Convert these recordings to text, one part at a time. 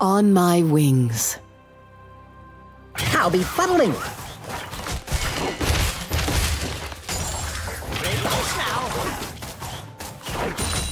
On my wings. I'll be funneling. I'll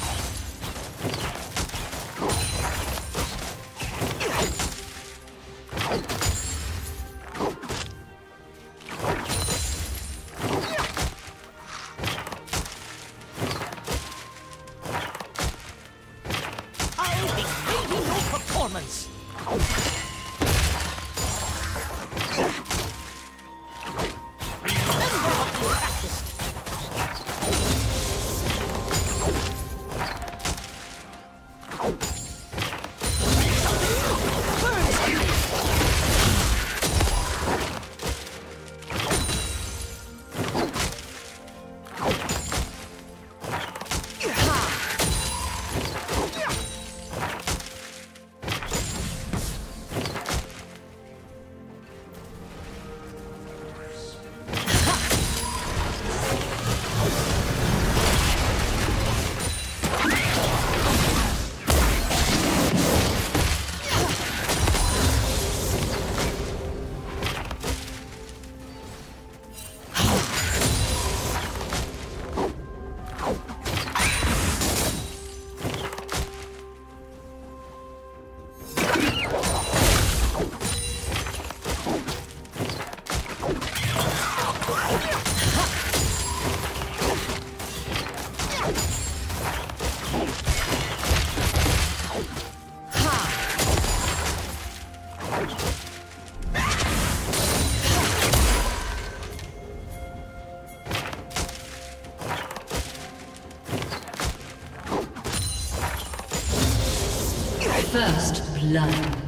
blood.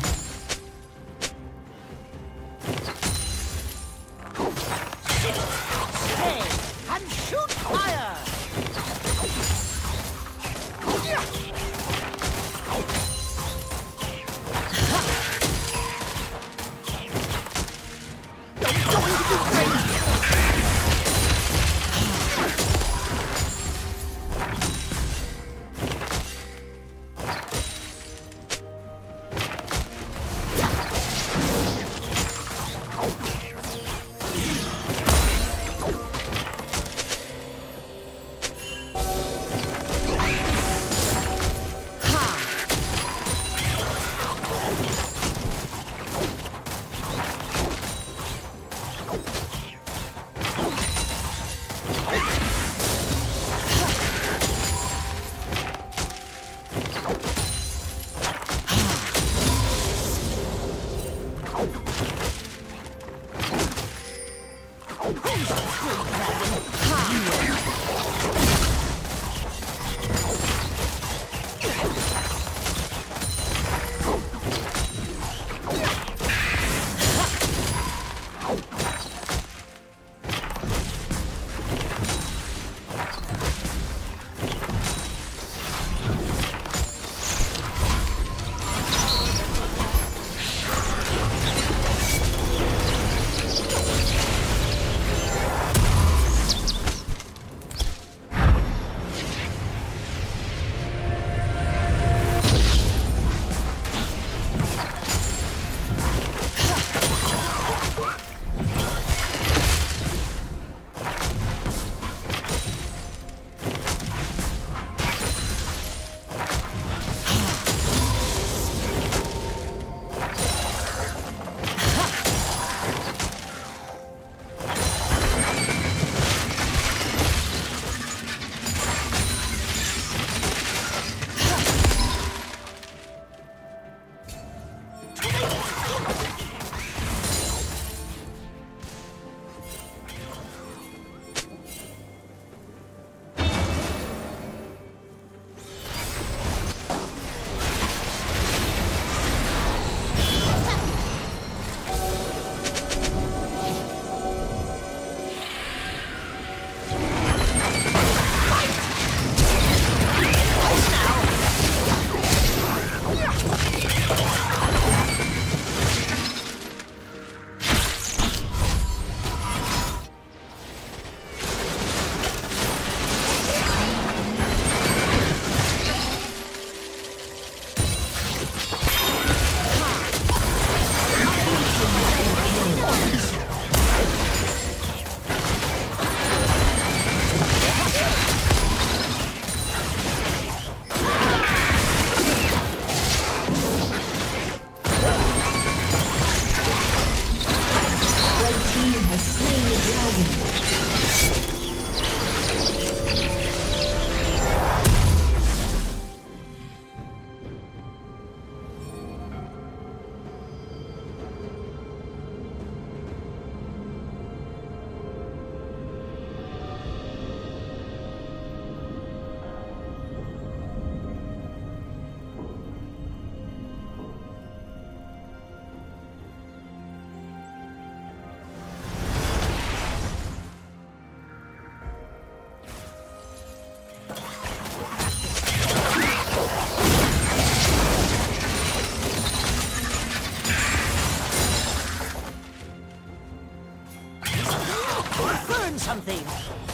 something.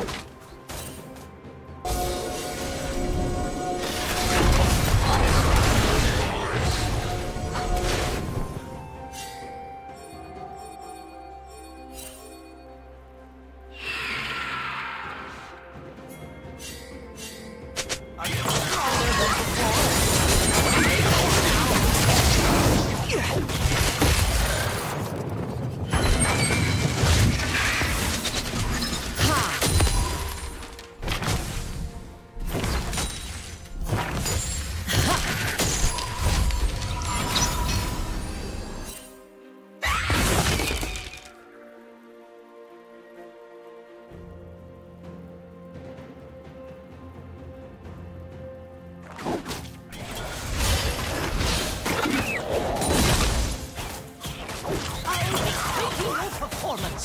you performance.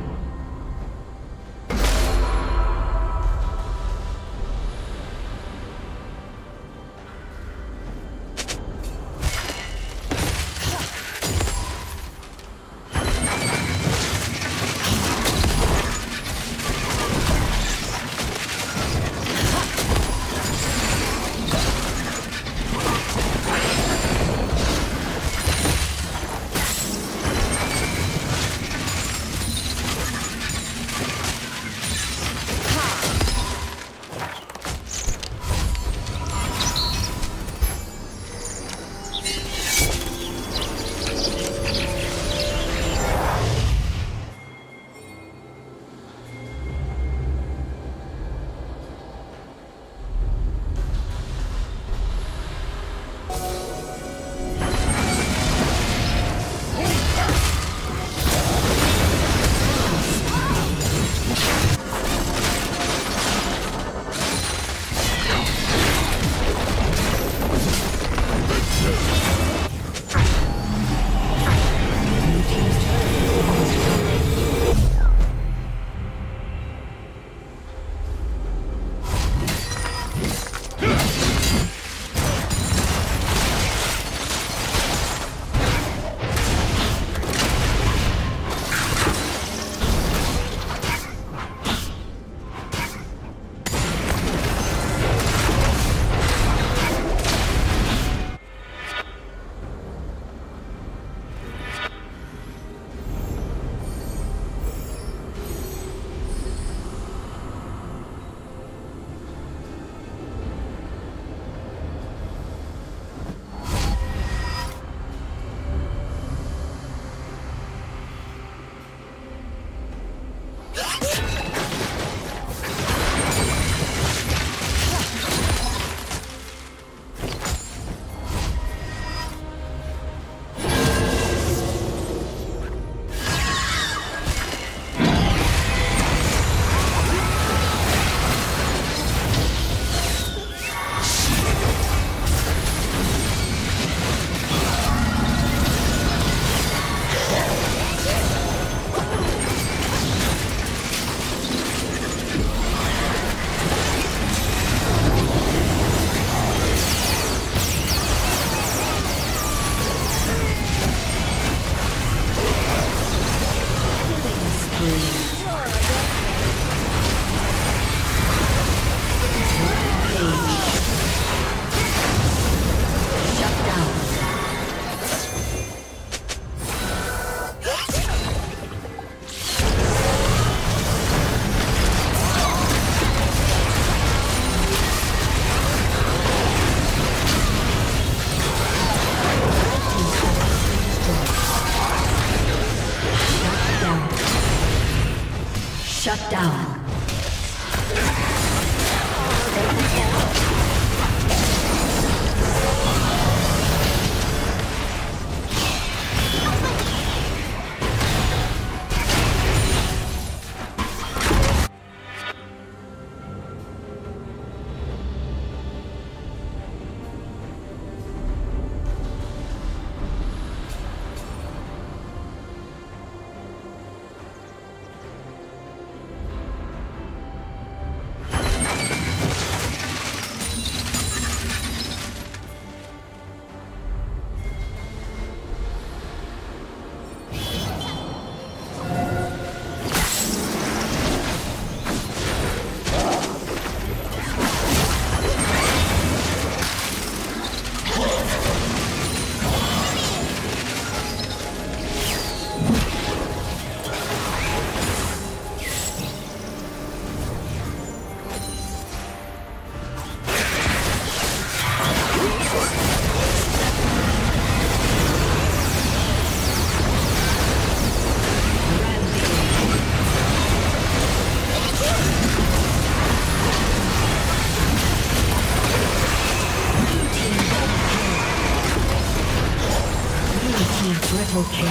Triple kill.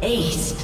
Aced.